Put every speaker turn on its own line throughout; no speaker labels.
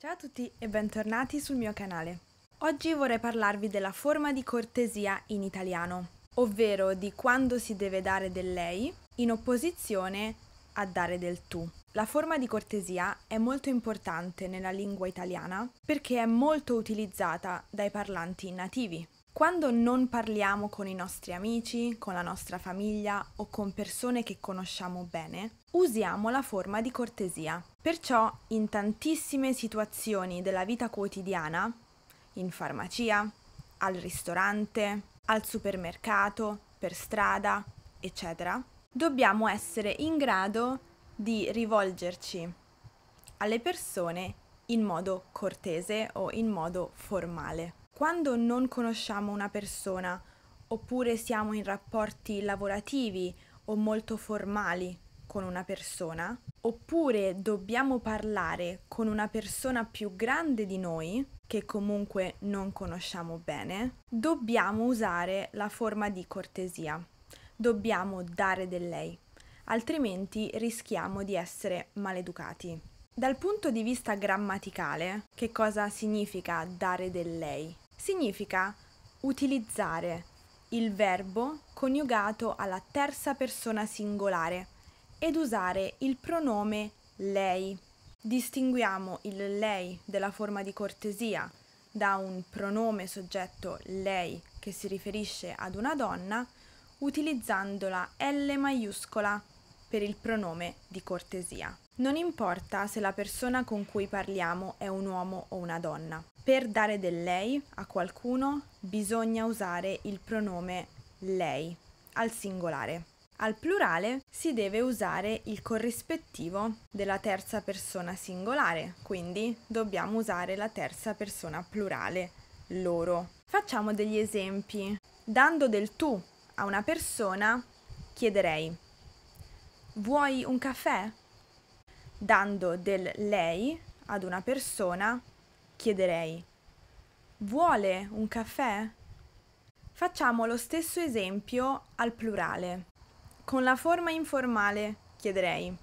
Ciao a tutti e bentornati sul mio canale. Oggi vorrei parlarvi della forma di cortesia in italiano, ovvero di quando si deve dare del lei in opposizione a dare del tu. La forma di cortesia è molto importante nella lingua italiana perché è molto utilizzata dai parlanti nativi. Quando non parliamo con i nostri amici, con la nostra famiglia o con persone che conosciamo bene, usiamo la forma di cortesia. Perciò in tantissime situazioni della vita quotidiana, in farmacia, al ristorante, al supermercato, per strada, eccetera, dobbiamo essere in grado di rivolgerci alle persone in modo cortese o in modo formale. Quando non conosciamo una persona oppure siamo in rapporti lavorativi o molto formali con una persona, oppure dobbiamo parlare con una persona più grande di noi, che comunque non conosciamo bene, dobbiamo usare la forma di cortesia. Dobbiamo dare del lei, altrimenti rischiamo di essere maleducati. Dal punto di vista grammaticale, che cosa significa dare del lei? Significa utilizzare il verbo coniugato alla terza persona singolare ed usare il pronome lei. Distinguiamo il lei della forma di cortesia da un pronome soggetto lei che si riferisce ad una donna utilizzando la L maiuscola per il pronome di cortesia. Non importa se la persona con cui parliamo è un uomo o una donna. Per dare del lei a qualcuno bisogna usare il pronome lei al singolare. Al plurale si deve usare il corrispettivo della terza persona singolare, quindi dobbiamo usare la terza persona plurale, loro. Facciamo degli esempi. Dando del tu a una persona, chiederei Vuoi un caffè? Dando del lei ad una persona, chiederei Vuole un caffè? Facciamo lo stesso esempio al plurale. Con la forma informale chiederei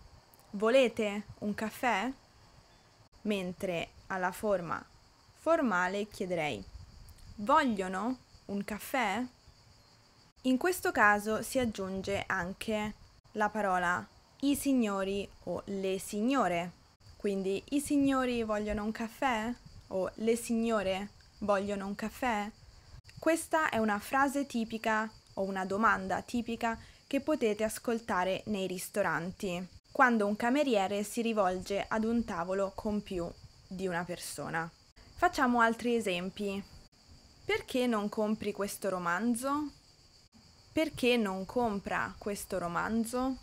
Volete un caffè? Mentre alla forma formale chiederei Vogliono un caffè? In questo caso si aggiunge anche la parola i signori o le signore. Quindi i signori vogliono un caffè o le signore vogliono un caffè? Questa è una frase tipica o una domanda tipica che potete ascoltare nei ristoranti, quando un cameriere si rivolge ad un tavolo con più di una persona. Facciamo altri esempi. Perché non compri questo romanzo? Perché non compra questo romanzo?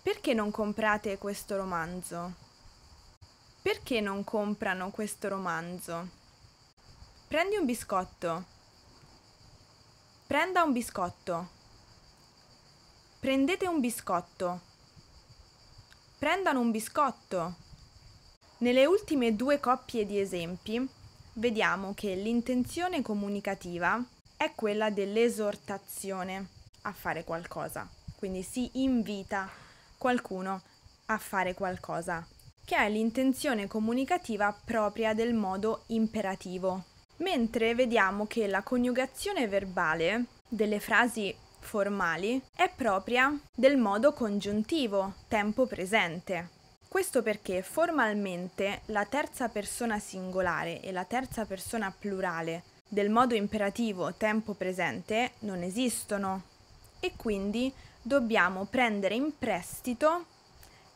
Perché non comprate questo romanzo? Perché non comprano questo romanzo? Prendi un biscotto. Prenda un biscotto. Prendete un biscotto. Prendano un biscotto. Nelle ultime due coppie di esempi vediamo che l'intenzione comunicativa è quella dell'esortazione a fare qualcosa. Quindi si invita qualcuno a fare qualcosa, che è l'intenzione comunicativa propria del modo imperativo. Mentre vediamo che la coniugazione verbale delle frasi formali è propria del modo congiuntivo, tempo presente. Questo perché formalmente la terza persona singolare e la terza persona plurale del modo imperativo tempo presente non esistono e quindi dobbiamo prendere in prestito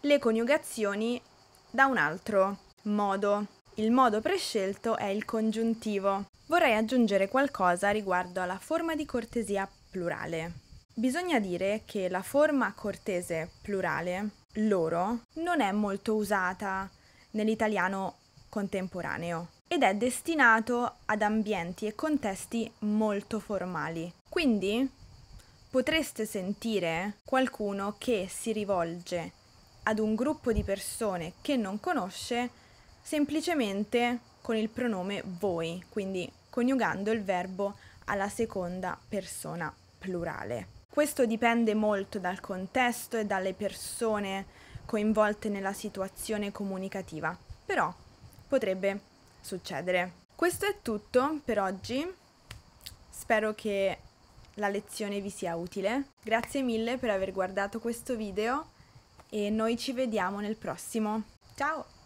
le coniugazioni da un altro modo. Il modo prescelto è il congiuntivo. Vorrei aggiungere qualcosa riguardo alla forma di cortesia plurale. Bisogna dire che la forma cortese plurale, loro, non è molto usata nell'italiano contemporaneo ed è destinato ad ambienti e contesti molto formali. Quindi potreste sentire qualcuno che si rivolge ad un gruppo di persone che non conosce semplicemente con il pronome voi, quindi coniugando il verbo alla seconda persona plurale. Questo dipende molto dal contesto e dalle persone coinvolte nella situazione comunicativa, però potrebbe succedere. Questo è tutto per oggi. Spero che la lezione vi sia utile. Grazie mille per aver guardato questo video e noi ci vediamo nel prossimo. Ciao!